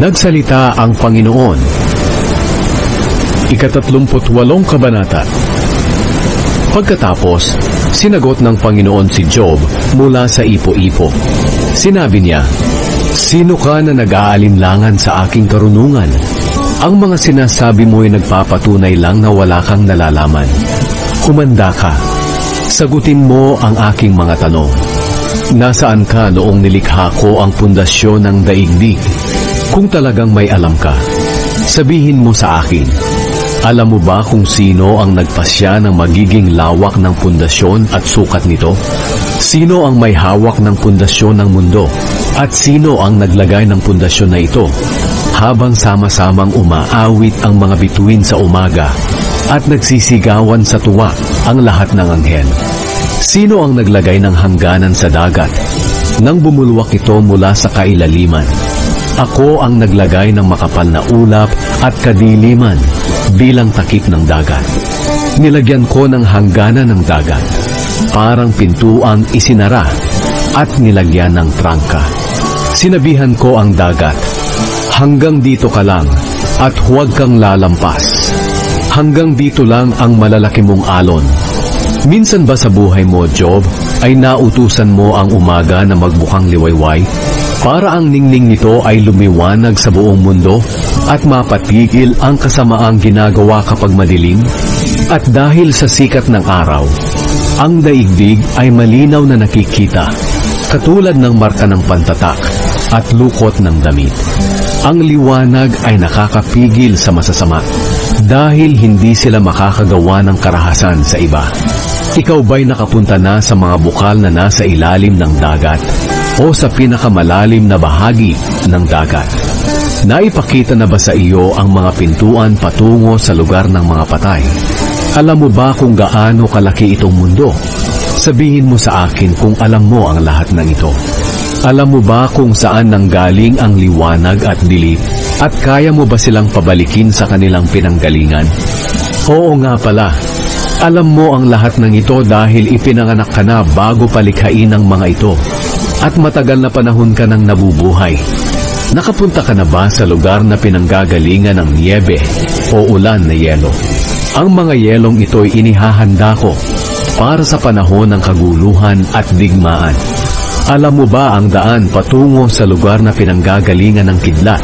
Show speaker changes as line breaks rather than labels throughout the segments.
Nagsalita ang Panginoon. Ikatatlumput walong kabanata. Pagkatapos, sinagot ng Panginoon si Job mula sa ipo-ipo. Sinabi niya, Sino ka na nag-aalinlangan sa aking karunungan? Ang mga sinasabi mo ay nagpapatunay lang na wala kang nalalaman. Kumanda ka. Sagutin mo ang aking mga tanong. Nasaan ka noong nilikha ko ang pundasyon ng daigdig? Kung talagang may alam ka, sabihin mo sa akin, alam mo ba kung sino ang nagpasya ng magiging lawak ng pundasyon at sukat nito? Sino ang may hawak ng pundasyon ng mundo? At sino ang naglagay ng pundasyon na ito? Habang sama-samang umaawit ang mga bituin sa umaga at nagsisigawan sa tuwa ang lahat ng anghel. Sino ang naglagay ng hangganan sa dagat? Nang bumulwak ito mula sa kailaliman, ako ang naglagay ng makapal na ulap at kadiliman bilang takip ng dagat. Nilagyan ko ng hangganan ng dagat, parang pintuang isinara at nilagyan ng trangka. Sinabihan ko ang dagat, hanggang dito ka lang at huwag kang lalampas. Hanggang dito lang ang malalaki mong alon. Minsan ba sa buhay mo, Job, ay nautusan mo ang umaga na magbukang liwayway para ang ningning nito ay lumiwanag sa buong mundo at mapatigil ang kasamaang ginagawa kapag madilim? At dahil sa sikat ng araw, ang daigdig ay malinaw na nakikita, katulad ng marka ng pantatak at lukot ng damit. Ang liwanag ay nakakapigil sa masasama dahil hindi sila makakagawa ng karahasan sa iba. Ikaw ba'y nakapunta na sa mga bukal na nasa ilalim ng dagat o sa pinakamalalim na bahagi ng dagat? Naipakita na ba sa iyo ang mga pintuan patungo sa lugar ng mga patay? Alam mo ba kung gaano kalaki itong mundo? Sabihin mo sa akin kung alam mo ang lahat ng ito. Alam mo ba kung saan nanggaling ang liwanag at dilim? At kaya mo ba silang pabalikin sa kanilang pinanggalingan? Oo nga pala, alam mo ang lahat ng ito dahil ipinanganak ka na bago palikhain ng mga ito at matagal na panahon ka nang nabubuhay. Nakapunta ka na ba sa lugar na pinanggagalingan ng niebe o ulan na yelo? Ang mga yelong ito'y inihahanda ko para sa panahon ng kaguluhan at digmaan. Alam mo ba ang daan patungo sa lugar na pinanggagalingan ng kidlat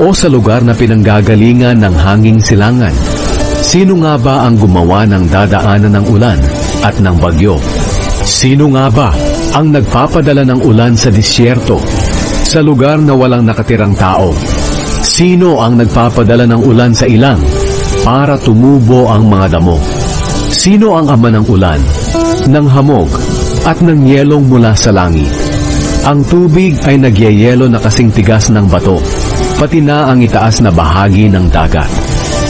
o sa lugar na pinanggagalingan ng hanging silangan? Sino nga ba ang gumawa ng dadaanan ng ulan at ng bagyo? Sino nga ba ang nagpapadala ng ulan sa disyerto, sa lugar na walang nakatirang tao? Sino ang nagpapadala ng ulan sa ilang para tumubo ang mga damo? Sino ang ama ng ulan, ng hamog, at ng yelong mula sa langit? Ang tubig ay nagyayelo na kasing tigas ng bato, pati na ang itaas na bahagi ng dagat.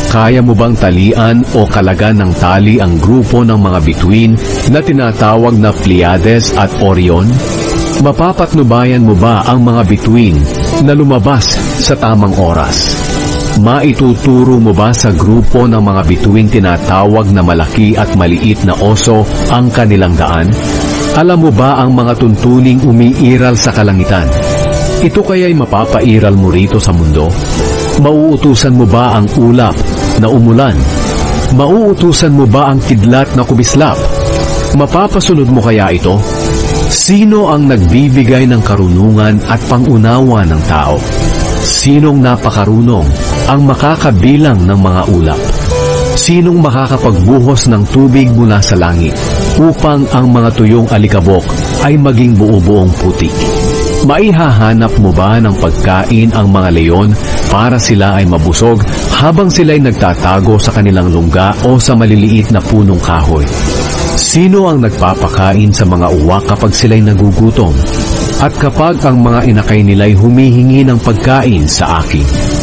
Kaya mo bang talian o kalagan ng tali ang grupo ng mga bituin na tinatawag na Pleiades at Orion? Mapapatnubayan mo ba ang mga bituin na lumabas sa tamang oras? Maituturo mo ba sa grupo ng mga bituin tinatawag na malaki at maliit na oso ang kanilang daan? Alam mo ba ang mga tuntuning umiiral sa kalangitan? Ito kaya'y mapapairal mo rito sa mundo? Mauutusan mo ba ang ulap na umulan? Mauutusan mo ba ang kidlat na kumislap? Mapapasunod mo kaya ito? Sino ang nagbibigay ng karunungan at pangunawa ng tao? Sinong napakarunong ang makakabilang ng mga ulap? Sinong makakapagbuhos ng tubig mula sa langit upang ang mga tuyong alikabok ay maging buo-buong putik? Maihahanap mo ba ng pagkain ang mga leon para sila ay mabusog habang sila'y nagtatago sa kanilang lungga o sa maliliit na punong kahoy? Sino ang nagpapakain sa mga uwak kapag sila'y nagugutom? At kapag ang mga inakay nila'y humihingi ng pagkain sa akin?